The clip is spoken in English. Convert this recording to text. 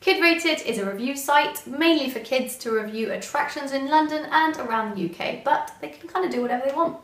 KidRated is a review site mainly for kids to review attractions in London and around the UK, but they can kind of do whatever they want.